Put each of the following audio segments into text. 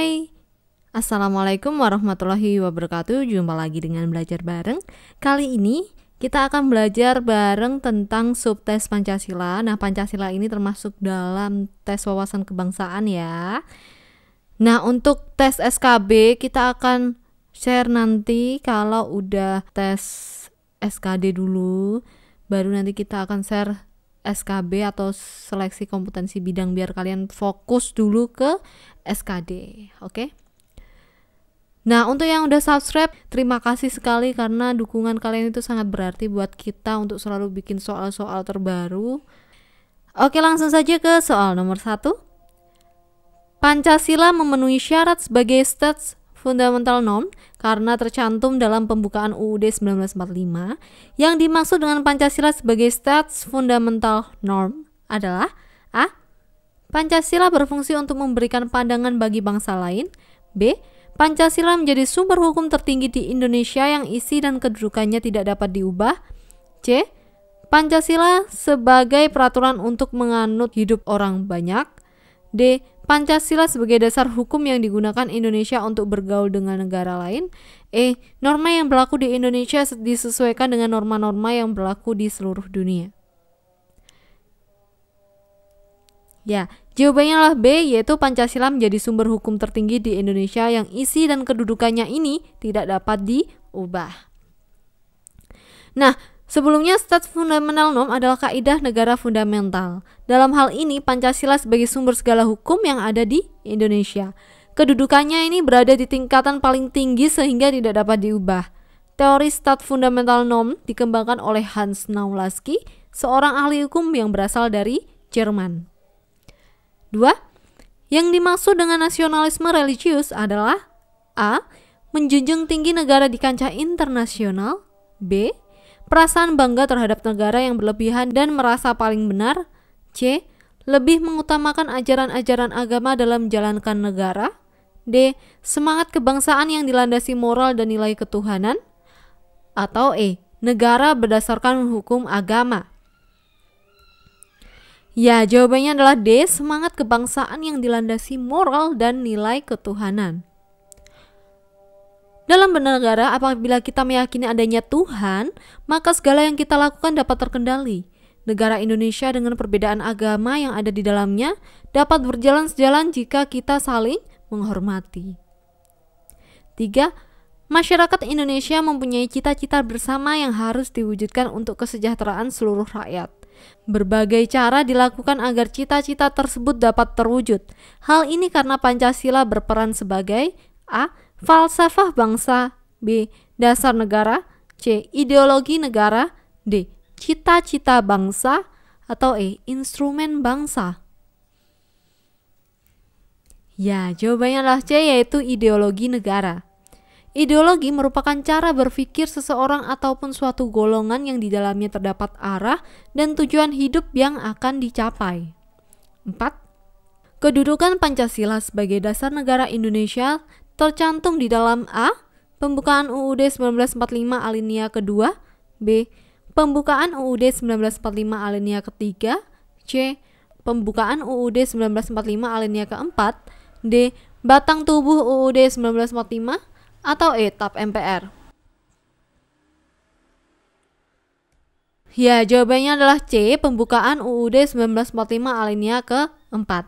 Hai, Assalamualaikum warahmatullahi wabarakatuh. Jumpa lagi dengan Belajar Bareng. Kali ini kita akan belajar bareng tentang subtes Pancasila. Nah Pancasila ini termasuk dalam tes wawasan kebangsaan ya. Nah untuk tes SKB kita akan share nanti kalau udah tes SKD dulu. Baru nanti kita akan share SKB atau seleksi kompetensi bidang biar kalian fokus dulu ke SKD, oke? Okay? Nah, untuk yang udah subscribe, terima kasih sekali karena dukungan kalian itu sangat berarti buat kita untuk selalu bikin soal-soal terbaru. Oke, langsung saja ke soal nomor satu. Pancasila memenuhi syarat sebagai stats fundamental norm karena tercantum dalam pembukaan UUD 1945 yang dimaksud dengan Pancasila sebagai stats fundamental norm adalah A. Pancasila berfungsi untuk memberikan pandangan bagi bangsa lain B. Pancasila menjadi sumber hukum tertinggi di Indonesia yang isi dan kedudukannya tidak dapat diubah C. Pancasila sebagai peraturan untuk menganut hidup orang banyak D. Pancasila sebagai dasar hukum yang digunakan Indonesia untuk bergaul dengan negara lain. E. Norma yang berlaku di Indonesia disesuaikan dengan norma-norma yang berlaku di seluruh dunia. Ya, jawabannya adalah B, yaitu Pancasila menjadi sumber hukum tertinggi di Indonesia yang isi dan kedudukannya ini tidak dapat diubah. Nah, Sebelumnya, stats fundamental norm adalah kaidah negara fundamental. Dalam hal ini, Pancasila sebagai sumber segala hukum yang ada di Indonesia. Kedudukannya ini berada di tingkatan paling tinggi sehingga tidak dapat diubah. Teori stat fundamental norm dikembangkan oleh Hans Naulaski, seorang ahli hukum yang berasal dari Jerman. 2. Yang dimaksud dengan nasionalisme religius adalah A. Menjunjung tinggi negara di kancah internasional B perasaan bangga terhadap negara yang berlebihan dan merasa paling benar. C. Lebih mengutamakan ajaran-ajaran agama dalam menjalankan negara. D. Semangat kebangsaan yang dilandasi moral dan nilai ketuhanan. Atau E. Negara berdasarkan hukum agama. Ya, jawabannya adalah D. Semangat kebangsaan yang dilandasi moral dan nilai ketuhanan. Dalam bernegara, apabila kita meyakini adanya Tuhan, maka segala yang kita lakukan dapat terkendali. Negara Indonesia dengan perbedaan agama yang ada di dalamnya dapat berjalan sejalan jika kita saling menghormati. 3. Masyarakat Indonesia mempunyai cita-cita bersama yang harus diwujudkan untuk kesejahteraan seluruh rakyat. Berbagai cara dilakukan agar cita-cita tersebut dapat terwujud. Hal ini karena Pancasila berperan sebagai A falsafah bangsa, B. dasar negara, C. ideologi negara, D. cita-cita bangsa, atau E. instrumen bangsa. Ya, jawabannya adalah C yaitu ideologi negara. Ideologi merupakan cara berpikir seseorang ataupun suatu golongan yang di dalamnya terdapat arah dan tujuan hidup yang akan dicapai. 4. Kedudukan Pancasila sebagai dasar negara Indonesia tercantum di dalam A. Pembukaan UUD 1945 alinea kedua B. Pembukaan UUD 1945 alinea ketiga C. Pembukaan UUD 1945 alinea keempat D. Batang tubuh UUD 1945 atau E. TAP MPR Ya, jawabannya adalah C, pembukaan UUD 1945 alinea keempat.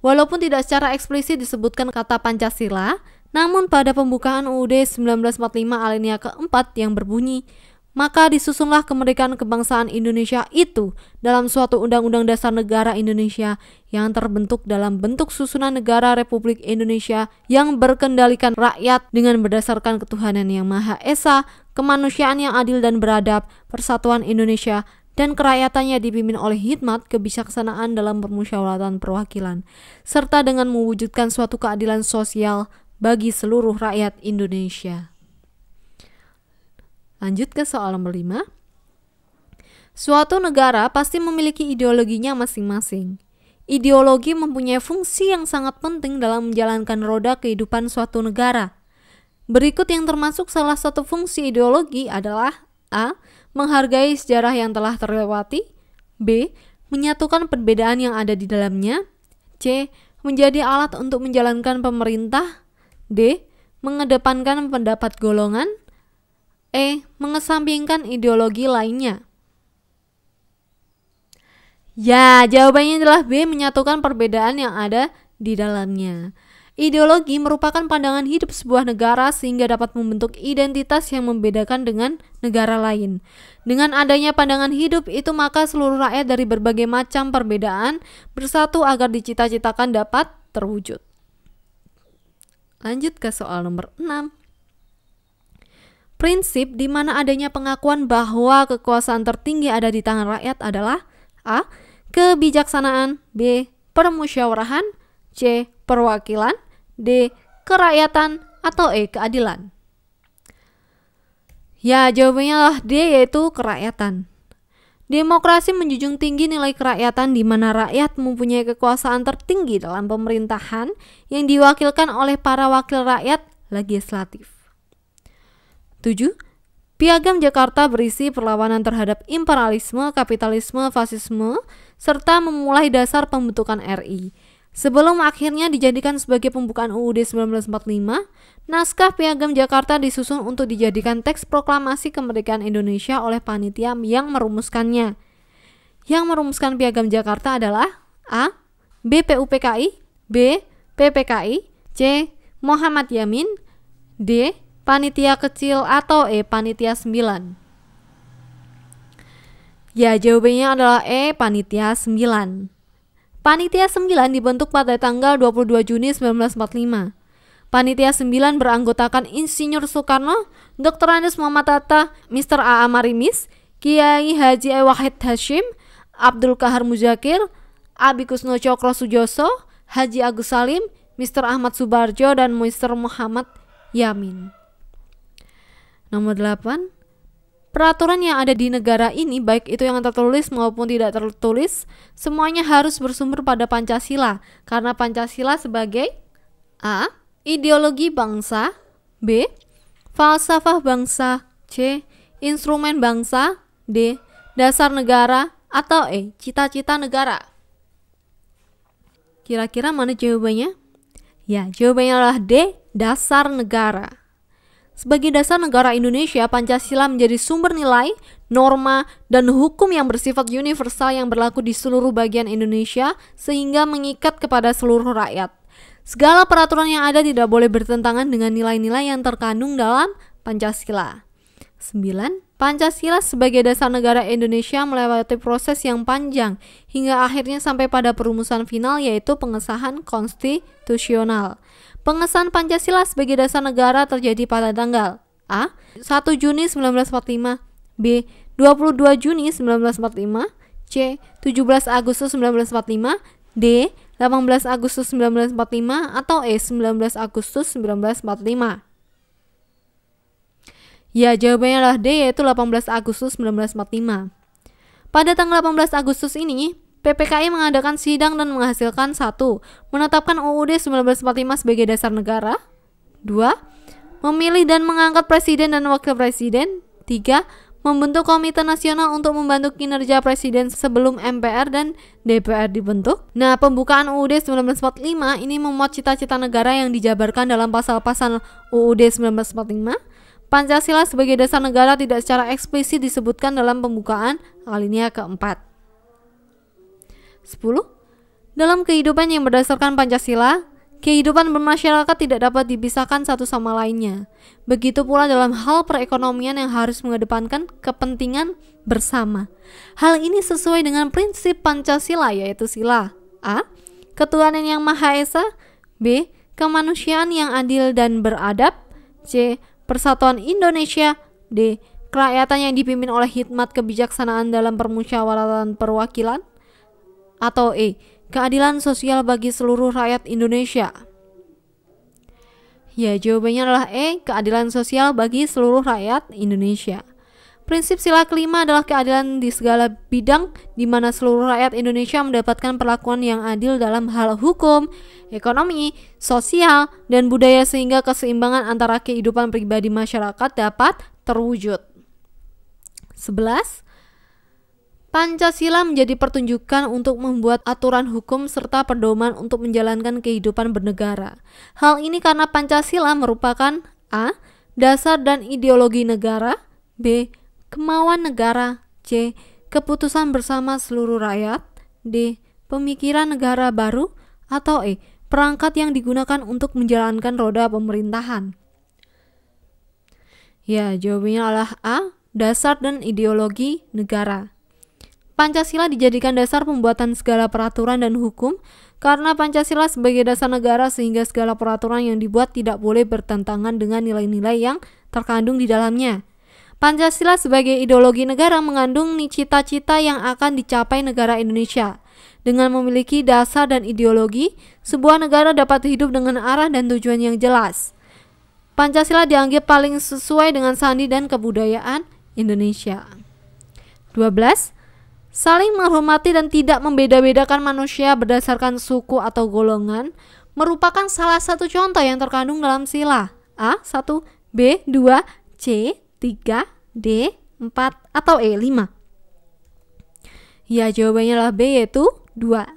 Walaupun tidak secara eksplisit disebutkan kata Pancasila, namun pada pembukaan UUD 1945 alinea keempat yang berbunyi, maka disusunlah kemerdekaan kebangsaan Indonesia itu dalam suatu undang-undang dasar negara Indonesia yang terbentuk dalam bentuk susunan negara Republik Indonesia yang berkendalikan rakyat dengan berdasarkan ketuhanan yang Maha Esa, kemanusiaan yang adil dan beradab, persatuan Indonesia, dan kerayaatannya dipimpin oleh hikmat kebijaksanaan dalam permusyawaratan perwakilan, serta dengan mewujudkan suatu keadilan sosial, bagi seluruh rakyat Indonesia. Lanjut ke soal nomor 5. Suatu negara pasti memiliki ideologinya masing-masing. Ideologi mempunyai fungsi yang sangat penting dalam menjalankan roda kehidupan suatu negara. Berikut yang termasuk salah satu fungsi ideologi adalah A. Menghargai sejarah yang telah terlewati B. Menyatukan perbedaan yang ada di dalamnya C menjadi alat untuk menjalankan pemerintah. D. Mengedepankan pendapat golongan. E. Mengesampingkan ideologi lainnya. Ya, jawabannya adalah B. Menyatukan perbedaan yang ada di dalamnya. Ideologi merupakan pandangan hidup sebuah negara sehingga dapat membentuk identitas yang membedakan dengan negara lain. Dengan adanya pandangan hidup itu maka seluruh rakyat dari berbagai macam perbedaan bersatu agar dicita-citakan dapat terwujud. Lanjut ke soal nomor 6. Prinsip di mana adanya pengakuan bahwa kekuasaan tertinggi ada di tangan rakyat adalah A. Kebijaksanaan B. Permusyawarahan C. Perwakilan D. Kerakyatan atau E. Keadilan? Ya, jawabannya adalah D yaitu kerakyatan. Demokrasi menjunjung tinggi nilai kerakyatan di mana rakyat mempunyai kekuasaan tertinggi dalam pemerintahan yang diwakilkan oleh para wakil rakyat legislatif. 7. Piagam Jakarta berisi perlawanan terhadap imperialisme, kapitalisme, fasisme, serta memulai dasar pembentukan RI. Sebelum akhirnya dijadikan sebagai pembukaan UUD 1945, naskah Piagam Jakarta disusun untuk dijadikan teks proklamasi kemerdekaan Indonesia oleh panitia yang merumuskannya. Yang merumuskan Piagam Jakarta adalah A. BPUPKI B. PPKI C. Muhammad Yamin D. Panitia kecil atau E. Panitia 9 Ya, jawabannya adalah E. Panitia 9 Panitia 9 dibentuk pada tanggal 22 Juni 1945. Panitia 9 beranggotakan Insinyur Soekarno, Dr. Andes Muhammad Hatta, Mr. A. Marimis, Kiai Haji Wahid Hashim, Abdul Kahar Muzakir, Abi Kusno Cokro Sujoso, Haji Agus Salim, Mr. Ahmad Subarjo, dan Mr. Muhammad Yamin. Nomor 8. Peraturan yang ada di negara ini, baik itu yang tertulis maupun tidak tertulis, semuanya harus bersumber pada Pancasila, karena Pancasila sebagai A. Ideologi bangsa B. Falsafah bangsa C. Instrumen bangsa D. Dasar negara atau E. Cita-cita negara Kira-kira mana jawabannya? Ya, jawabannya adalah D. Dasar negara sebagai dasar negara Indonesia, Pancasila menjadi sumber nilai, norma, dan hukum yang bersifat universal yang berlaku di seluruh bagian Indonesia sehingga mengikat kepada seluruh rakyat. Segala peraturan yang ada tidak boleh bertentangan dengan nilai-nilai yang terkandung dalam Pancasila. 9. Pancasila sebagai dasar negara Indonesia melewati proses yang panjang hingga akhirnya sampai pada perumusan final yaitu pengesahan konstitusional. Pengesahan Pancasila sebagai dasar negara terjadi pada tanggal A. 1 Juni 1945 B. 22 Juni 1945 C. 17 Agustus 1945 D. 18 Agustus 1945 atau E. 19 Agustus 1945 Ya, jawabannya adalah D yaitu 18 Agustus 1945. Pada tanggal 18 Agustus ini, PPKI mengadakan sidang dan menghasilkan satu, menetapkan UUD 1945 sebagai dasar negara. dua, Memilih dan mengangkat presiden dan wakil presiden. tiga, Membentuk komite nasional untuk membantu kinerja presiden sebelum MPR dan DPR dibentuk. Nah, pembukaan UUD 1945 ini memuat cita-cita negara yang dijabarkan dalam pasal-pasal UUD 1945. Pancasila sebagai dasar negara tidak secara eksplisit disebutkan dalam pembukaan alinea keempat. 10. Dalam kehidupan yang berdasarkan Pancasila, kehidupan bermasyarakat tidak dapat dipisahkan satu sama lainnya. Begitu pula dalam hal perekonomian yang harus mengedepankan kepentingan bersama. Hal ini sesuai dengan prinsip Pancasila yaitu sila A. Ketuhanan yang Maha Esa B. Kemanusiaan yang adil dan beradab C. Persatuan Indonesia D. Kerakyatan yang dipimpin oleh hikmat kebijaksanaan dalam permusyawaratan perwakilan atau E. Keadilan sosial bagi seluruh rakyat Indonesia. Ya, jawabannya adalah E. Keadilan sosial bagi seluruh rakyat Indonesia. Prinsip sila kelima adalah keadilan di segala bidang di mana seluruh rakyat Indonesia mendapatkan perlakuan yang adil dalam hal hukum, ekonomi, sosial, dan budaya sehingga keseimbangan antara kehidupan pribadi masyarakat dapat terwujud. 11. Pancasila menjadi pertunjukan untuk membuat aturan hukum serta pedoman untuk menjalankan kehidupan bernegara. Hal ini karena Pancasila merupakan A. Dasar dan ideologi negara B. Kemauan negara C. Keputusan bersama seluruh rakyat D. Pemikiran negara baru atau E. Perangkat yang digunakan untuk menjalankan roda pemerintahan. Ya, jawabannya adalah A. Dasar dan ideologi negara. Pancasila dijadikan dasar pembuatan segala peraturan dan hukum karena Pancasila sebagai dasar negara sehingga segala peraturan yang dibuat tidak boleh bertentangan dengan nilai-nilai yang terkandung di dalamnya. Pancasila sebagai ideologi negara mengandung cita-cita yang akan dicapai negara Indonesia. Dengan memiliki dasar dan ideologi, sebuah negara dapat hidup dengan arah dan tujuan yang jelas. Pancasila dianggap paling sesuai dengan sandi dan kebudayaan Indonesia. 12 Saling menghormati dan tidak membeda-bedakan manusia berdasarkan suku atau golongan merupakan salah satu contoh yang terkandung dalam sila A. 1, B. 2, C. 3, D. 4, atau E. 5. Ya, jawabannya adalah B yaitu 2.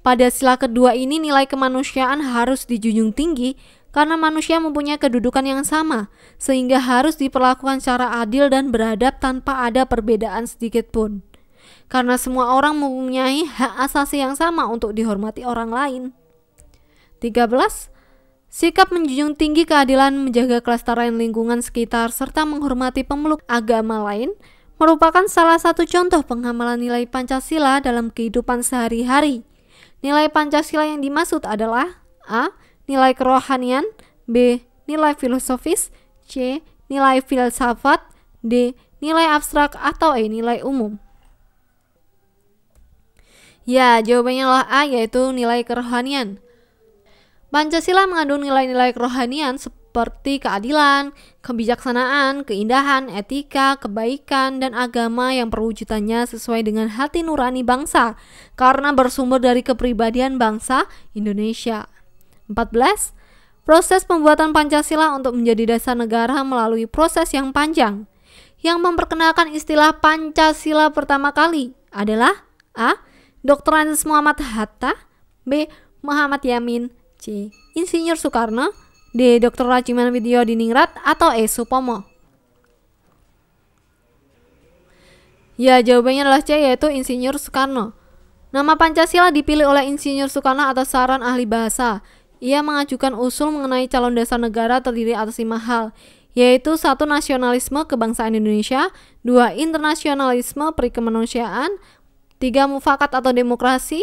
Pada sila kedua ini nilai kemanusiaan harus dijunjung tinggi karena manusia mempunyai kedudukan yang sama, sehingga harus diperlakukan secara adil dan beradab tanpa ada perbedaan sedikit pun karena semua orang mempunyai hak asasi yang sama untuk dihormati orang lain. 13. Sikap menjunjung tinggi keadilan, menjaga kelestarian lingkungan sekitar, serta menghormati pemeluk agama lain merupakan salah satu contoh pengamalan nilai Pancasila dalam kehidupan sehari-hari. Nilai Pancasila yang dimaksud adalah A. Nilai kerohanian B. Nilai filosofis C. Nilai filsafat D. Nilai abstrak atau E. Nilai umum Ya, jawabannya adalah A yaitu nilai kerohanian. Pancasila mengandung nilai-nilai kerohanian seperti keadilan, kebijaksanaan, keindahan, etika, kebaikan, dan agama yang perwujudannya sesuai dengan hati nurani bangsa karena bersumber dari kepribadian bangsa Indonesia. 14. Proses pembuatan Pancasila untuk menjadi dasar negara melalui proses yang panjang. Yang memperkenalkan istilah Pancasila pertama kali adalah A Dr. Andes Muhammad Hatta B. Muhammad Yamin C. Insinyur Soekarno D. Dr. Rajiman Widyo Diningrat atau E. Supomo Ya, jawabannya adalah C yaitu Insinyur Soekarno. Nama Pancasila dipilih oleh Insinyur Soekarno atas saran ahli bahasa. Ia mengajukan usul mengenai calon dasar negara terdiri atas lima hal, yaitu satu nasionalisme kebangsaan Indonesia, dua internasionalisme perikemanusiaan, tiga mufakat atau demokrasi,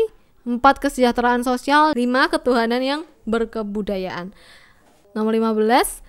empat kesejahteraan sosial, lima ketuhanan yang berkebudayaan. Nomor 15,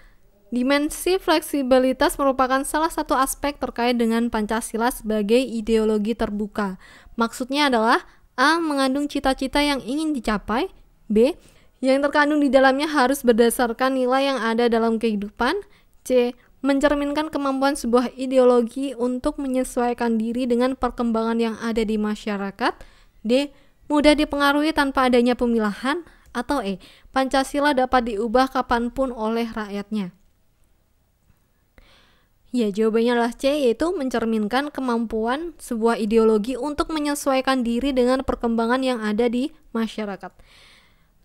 dimensi fleksibilitas merupakan salah satu aspek terkait dengan Pancasila sebagai ideologi terbuka. Maksudnya adalah A. Mengandung cita-cita yang ingin dicapai B. Yang terkandung di dalamnya harus berdasarkan nilai yang ada dalam kehidupan C mencerminkan kemampuan sebuah ideologi untuk menyesuaikan diri dengan perkembangan yang ada di masyarakat. D. Mudah dipengaruhi tanpa adanya pemilahan. Atau E. Pancasila dapat diubah kapan pun oleh rakyatnya. Ya, jawabannya adalah C, yaitu mencerminkan kemampuan sebuah ideologi untuk menyesuaikan diri dengan perkembangan yang ada di masyarakat.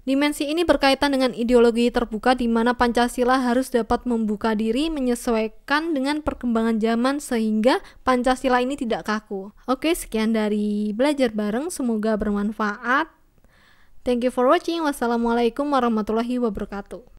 Dimensi ini berkaitan dengan ideologi terbuka di mana Pancasila harus dapat membuka diri menyesuaikan dengan perkembangan zaman sehingga Pancasila ini tidak kaku. Oke, sekian dari belajar bareng, semoga bermanfaat. Thank you for watching. Wassalamualaikum warahmatullahi wabarakatuh.